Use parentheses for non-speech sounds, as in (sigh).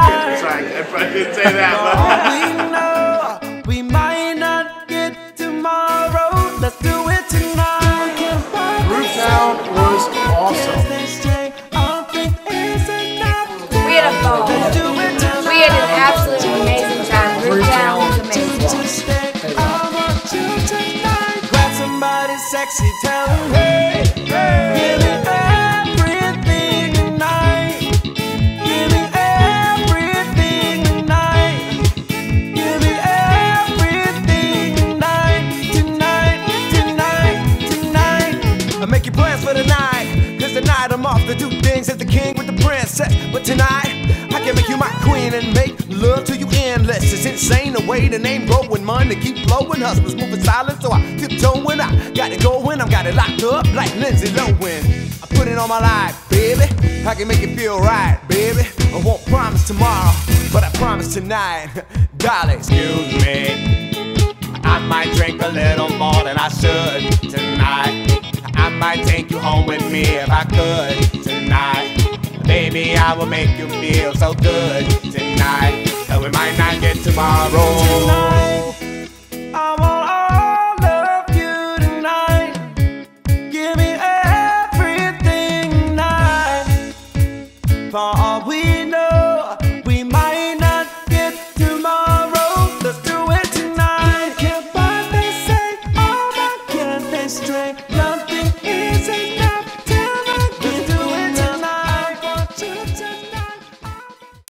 I, I probably didn't say that. All we know, we might not get tomorrow. Let's do it tonight. Groove Town was awesome. We had a ball. We had an absolutely amazing time. Groove Town was amazing. Grab somebody sexy, tell them, hey, give I'm off to do things as the king with the princess. But tonight, I can make you my queen and make love to you endless. It's insane the way the name growing, money keep flowing. Husbands moving silent, so I tiptoeing. I got it going, I'm got it locked up like Lindsay Lohan. I put it on my life, baby. I can make it feel right, baby. I won't promise tomorrow, but I promise tonight. (laughs) Darling, excuse me. I might drink a little more than I should home with me if I could tonight. Baby, I will make you feel so good tonight. Though we might not get tomorrow. Tonight, I want all of you tonight. Give me everything tonight. For all we know, we might not get tomorrow. Let's do it tonight. Can't buy, they say, all I can, they straight. Nothing